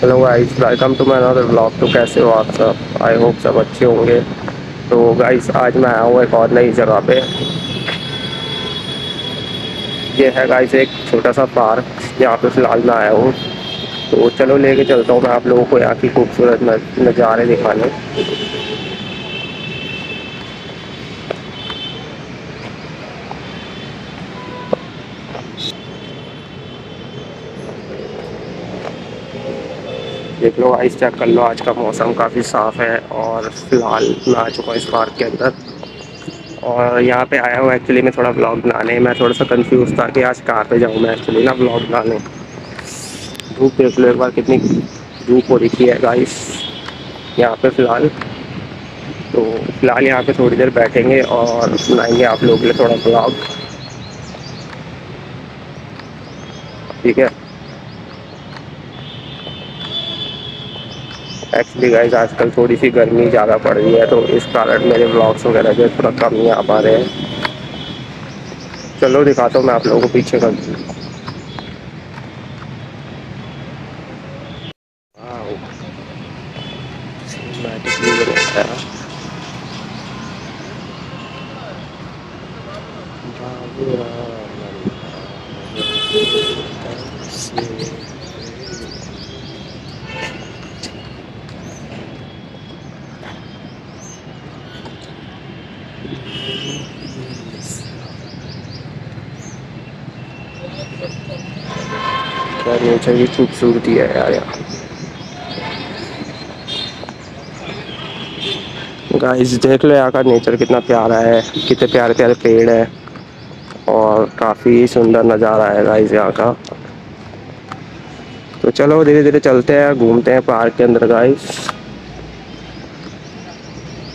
Hello guys welcome to my another blog तो कैसे हो आप सब? आई होप सब अच्छे होंगे। तो गाइस आज मैं आया हूँ एक और नई जगह पे। ये है गाइस एक छोटा सा पार्क यहाँ पे फ़िलहाल मैं आया हूँ। तो चलो लेके चलता हूँ मैं आप लोगों को यहाँ की खूबसूरत नज़ारे दिखाने। देख लो आइस चेक कर लो, आज का मौसम काफ़ी साफ़ है और फ़िलहाल मैं आ चुका हूँ इस पार्क के अंदर। और यहाँ पे आया हूँ एक्चुअली मैं थोड़ा ब्लॉग बनाने, मैं थोड़ा सा कंफ्यूज था कि आज कहाँ पे जाऊँ मैं एक्चुअली ना ब्लॉग बनाने। धूप देख लो एक बार कितनी धूप हो रखी है गाइस यहाँ पे फ़िलहाल। तो फ़िलहाल यहाँ पे थोड़ी देर बैठेंगे और बनाएँगे आप लोगों के लिए थोड़ा ब्लॉग ठीक है एक्चुअली गाइज़ आजकल थोड़ी सी गर्मी ज़्यादा पड़ रही है तो इस कारण मेरे ब्लॉग्स वगैरह जो थोड़ा कम नहीं आ पा रहे हैं। चलो, दिखाता हूँ मैं आप लोगों को पीछे का क्या नेचर की खूबसूरती है यार यहाँ। गाइस देख लो यहाँ का नेचर कितना प्यारा है, कितने प्यारे प्यारे पेड़ है और काफ़ी सुंदर नज़ारा है गाइस यहाँ का। तो चलो धीरे धीरे चलते हैं, घूमते हैं पार्क के अंदर गाइस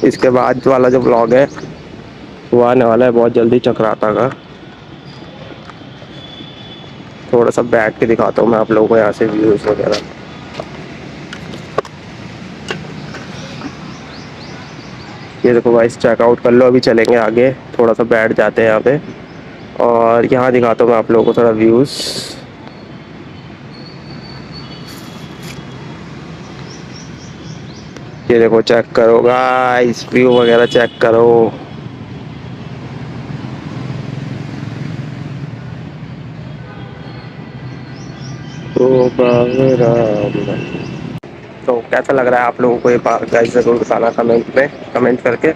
इसके बाद वाला जो ब्लॉग है, वो आने वाला है, बहुत जल्दी चक्राता का। थोड़ा सा बैठ के दिखाता हूँ मैं आप लोगों को यहाँ से व्यूज़ वगैरह। ये देखो भाई चेकआउट कर लो, अभी चलेंगे आगे। थोड़ा सा बैठ जाते हैं यहाँ पे। और यहाँ दिखाता हूँ मैं आप लोगों को थोड़ा व्यूज़ ये देखो चेक करो गाइस व्यू वगैरह चेक करो तो तो कैसा लग रहा है आप लोगों को ये पार्क गाइस ज़रूर बताना कमेंट में कमेंट करके।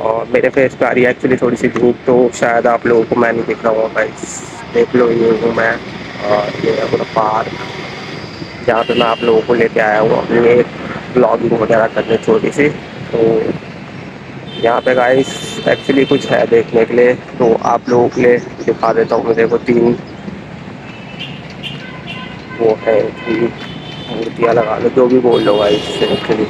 और मेरे फेस पे आ रही है एक्चुअली थोड़ी सी धूप तो शायद आप लोगों को मैं नहीं दिख रहा हूँ। गाइस देख लो ये हूँ मैं, और ये है पूरा पार्क जहाँ पे मैं आप लोगों को लेके आया हूँ अपनी ब्लॉगिंग वगैरह करने छोटी सी। तो यहाँ पे गाइस एक्चुअली कुछ है देखने के लिए। तो आप लोगों के लिए दिखा देता हूँ। देखो तीन वो है कि मूर्तियाँ लगा लो, जो भी बोल लो भाई, इससे एक्चुअली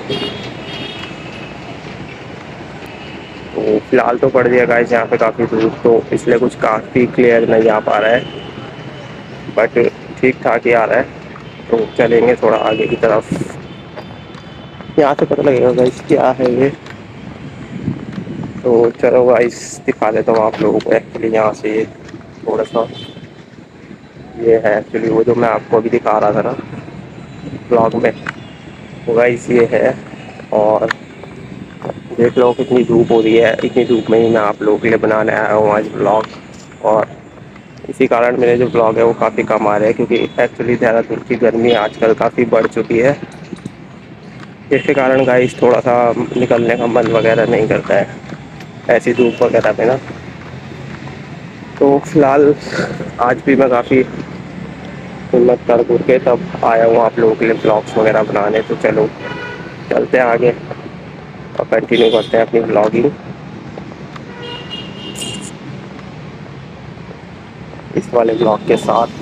तो फ़िलहाल तो पड़ दिया गाइस यहाँ पे काफ़ी दूर तो इसलिए कुछ काफ़ी क्लियर नहीं आ पा रहा है। बट ठीक ठाक ही आ रहा है। तो चलेंगे थोड़ा आगे की तरफ़। यहाँ से पता लगेगा गाइस क्या है ये। तो चलो गाइस दिखा देता हूँ आप लोगों को एक्चुअली यहाँ से थोड़ा सा। ये है एक्चुअली वो जो मैं आपको अभी दिखा रहा था ना ब्लॉग में। वो गाइस ये है और देख लो कितनी धूप हो रही है। इतनी धूप में ही मैं आप लोगों के लिए बनाने आया हूँ आज ब्लॉग और इसी कारण मेरे जो ब्लॉग है वो काफ़ी कम आ रहे हैं, क्योंकि एक्चुअली देहरादून की गर्मी आजकल काफ़ी बढ़ चुकी है। इसके कारण गाइस थोड़ा सा निकलने का मन वगैरह नहीं करता है, ऐसी धूप वगैरह में ना। तो फ़िलहाल आज भी मैं काफ़ी हिम्मत कर घूर के तब आया हूँ आप लोगों के लिए ब्लॉग्स वगैरह बनाने। तो चलो, चलते हैं आगे। और कंटिन्यू करते हैं अपनी ब्लॉगिंग इस वाले ब्लॉग के साथ।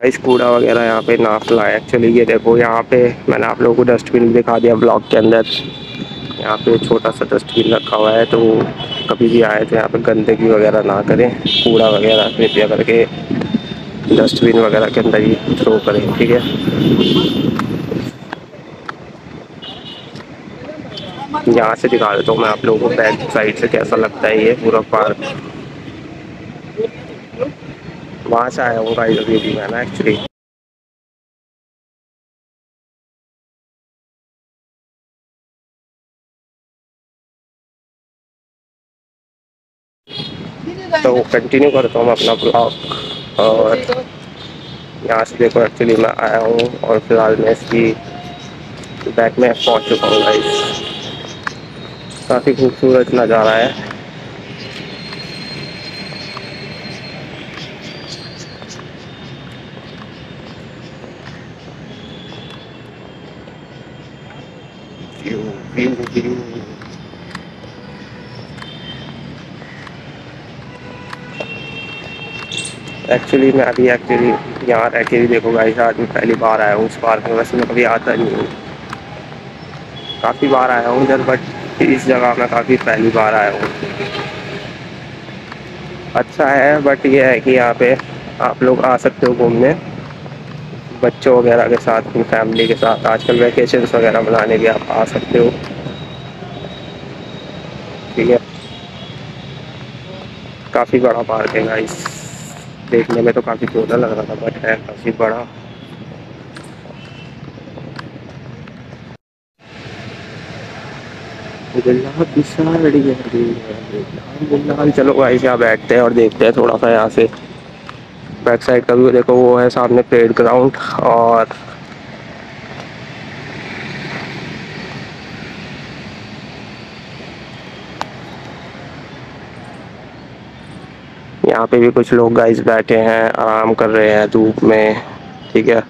इस कूड़ा वगैरह यहाँ पे नाफ लाए एक्चुअली ये देखो, यहाँ पे मैंने आप लोगों को डस्टबिन दिखा दिया ब्लॉग के अंदर। यहाँ पे छोटा सा डस्टबिन रखा हुआ है तो कभी भी आए तो यहाँ पे गंदगी वगैरह ना करें, कूड़ा वगैरह कृपया करके, डस्टबिन वगैरह के अंदर ही थ्रो करें, ठीक है? यहाँ से दिखा देता हूँ मैं आप लोगों को बैक साइड से कैसा लगता है ये पूरा पार्क वहाँ से आया हूँ गाइस अभी भी मैं ना एक्चुअली तो कंटिन्यू करता हूँ अपना ब्लॉग और यहाँ से देखो एक्चुअली मैं आया हूँ और फ़िलहाल मैं इसकी बैक में पहुँच चुका हूँ गाइस काफ़ी खूबसूरत नज़ारा है। व्यू व्यू व्यू एक्चुअली मैं अभी एक्चुअली यहाँ रह के भी देखो गाइस आज मैं पहली बार आया हूँ उस पार्क में, वैसे मैं कभी आता नहीं हूँ। काफ़ी बार आया हूँ इधर बट इस जगह में काफ़ी पहली बार आया हूँ। अच्छा है बट ये है कि यहाँ पे आप लोग आ सकते हो घूमने। बच्चों वगैरह के साथ, अपनी फैमिली के साथ, आजकल वैकेशंस वगैरह बनाने भी आप आ सकते हो। ठीक है। काफ़ी बड़ा पार्क है गाइस देखने में तो काफ़ी छोटा लग रहा था बट है काफ़ी बड़ा। चलो भाई, यहाँ बैठते हैं और देखते हैं थोड़ा सा यहाँ से। बैक साइड का भी देखो, वो है सामने प्लेट ग्राउंड और यहाँ पे भी कुछ लोग गाइस बैठे हैं, आराम कर रहे हैं धूप में, ठीक है?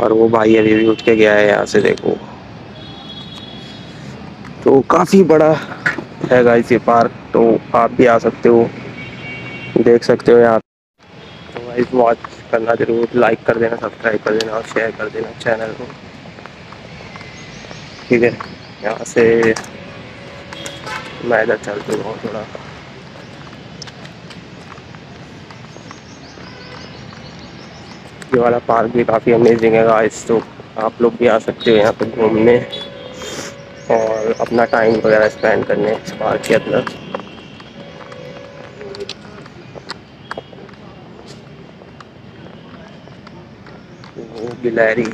और वो भाई अभी भी उठ के गया है यहाँ से, देखो। तो काफ़ी बड़ा है गाइस ये पार्क तो आप भी आ सकते हो, देख सकते हो यहाँ तो गाइस वॉच करना ज़रूर लाइक कर देना सब्सक्राइब कर देना और शेयर कर देना चैनल को। ठीक है? यहाँ से मैं इधर चल चुका हूँ थोड़ा। ये वाला पार्क भी काफ़ी अमेजिंग है गाइस तो आप लोग भी आ सकते हो यहाँ पर घूमने और अपना टाइम वगैरह स्पेंड करने इस पार्क के अंदर। गिलहरी।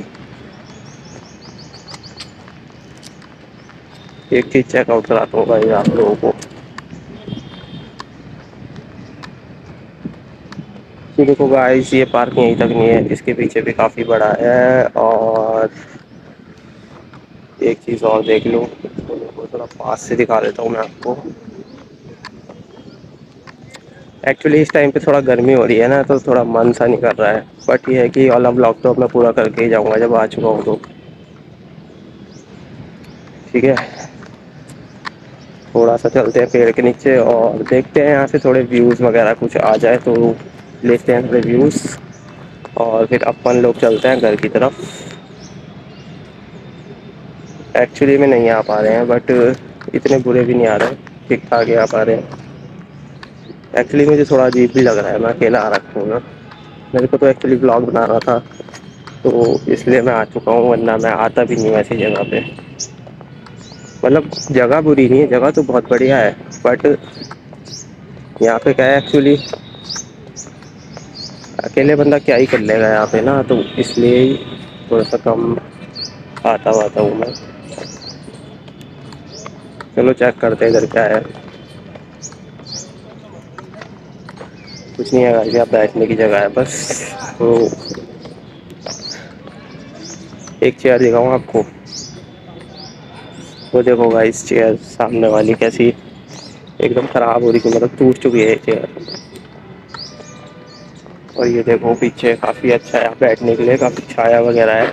एक चीज़ चेकआउट कराता हूँ भाई आप लोगों को। ये देखो गाइस ये पार्क यहीं तक नहीं है, इसके पीछे भी काफ़ी बड़ा है और एक चीज़ और देख लो थोड़ा पास से दिखा देता हूँ मैं आपको। एक्चुअली इस टाइम पे थोड़ा गर्मी हो रही है ना तो थोड़ा मन सा नहीं कर रहा है। बट ये है कि वाला ब्लॉग तो मैं पूरा करके ही जाऊँगा जब आ चुका हूँ तो। ठीक है? थोड़ा सा चलते हैं पेड़ के नीचे और देखते हैं यहाँ से थोड़े व्यूज़ वगैरह कुछ आ जाए तो। लेते हैं थोड़े व्यूज़ और फिर अपन लोग चलते हैं घर की तरफ़। एक्चुअली में नहीं आ पा रहे हैं बट इतने बुरे भी नहीं आ रहे ठीक ठाक ही आ पा रहे हैं। एक्चुअली मुझे थोड़ा अजीब भी लग रहा है, मैं अकेला आ रखा हूँ ना। मेरे को तो एक्चुअली ब्लॉग बना रहा था तो इसलिए मैं आ चुका हूँ, वरना मैं आता भी नहीं वैसी जगह पे। मतलब जगह बुरी नहीं है, जगह तो बहुत बढ़िया है बट यहाँ पे क्या है एक्चुअली अकेले बंदा क्या ही कर लेगा यहाँ पे ना तो इसलिए ही थोड़ा सा कम आता वाता हूँ मैं। चलो चेक करते हैं इधर क्या है। कुछ नहीं है यहाँ बैठने की जगह है बस। तो एक चेयर दिखाऊँ आपको। वो देखो गाइस चेयर सामने वाली कैसी एकदम ख़राब हो रही थी मतलब टूट चुकी है चेयर और ये देखो पीछे काफ़ी अच्छा है बैठने के लिए काफ़ी छाया वगैरह है।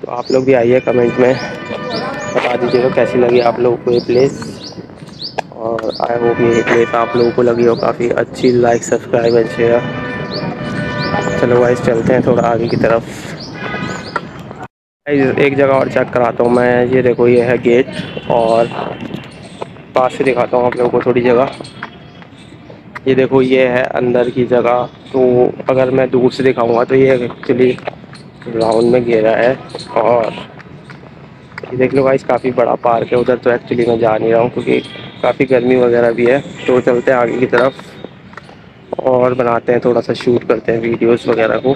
तो आप लोग भी आइए कमेंट में, बता दीजिएगा कैसी लगी आप लोगों को ये प्लेस और आई होप ये प्लेस आप लोगों को लगी हो काफ़ी अच्छी लाइक सब्सक्राइब एंड शेयर चलो वाइस चलते हैं थोड़ा आगे की तरफ़। एक जगह और चेक कराता हूँ मैं, ये देखो ये है गेट और पास से दिखाता हूँ आप लोगों को थोड़ी जगह। ये देखो, ये है अंदर की जगह। तो अगर मैं दूर से दिखाऊँगा तो ये एक्चुअली ग्राउंड में घेरा है और ये देख लो गाइस काफ़ी बड़ा पार्क है। उधर तो एक्चुअली मैं जा नहीं रहा हूँ क्योंकि काफ़ी गर्मी वगैरह भी है। तो चलते हैं आगे की तरफ़ और बनाते हैं, थोड़ा सा शूट करते हैं वीडियोस वगैरह को।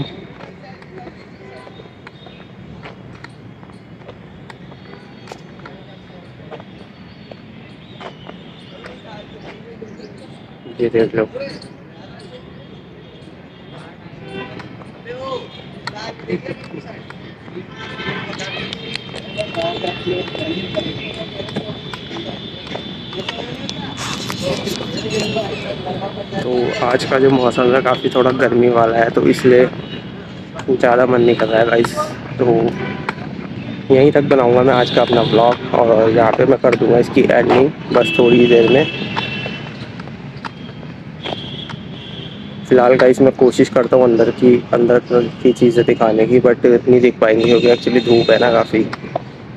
ये देख लो। तो आज का जो मौसम है काफ़ी थोड़ा गर्मी वाला है तो इसलिए ज़्यादा मन नहीं कर रहा है गाइस तो यहीं तक बनाऊँगा मैं आज का अपना ब्लॉग और यहाँ पे मैं कर दूँगा इसकी एंडिंग बस थोड़ी देर में। फ़िलहाल गाइस मैं कोशिश करता हूँ अंदर की अंदर की चीज़ें दिखाने की बट नहीं दिख पाएँगी क्योंकि एक्चुअली धूप है ना काफ़ी।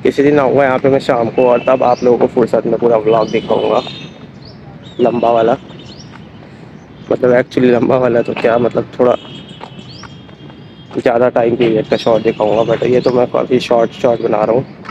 किसी दिन आऊँगा यहाँ पे मैं शाम को, और तब आप लोगों को फुर्सत में पूरा व्लॉग दिखाऊँगा। लंबा वाला। मतलब एक्चुअली लंबा वाला तो क्या मतलब थोड़ा ज़्यादा टाइम पीरियड का शॉर्ट दिखाऊँगा बट ये तो मैं काफ़ी शॉर्ट शॉर्ट बना रहा हूँ।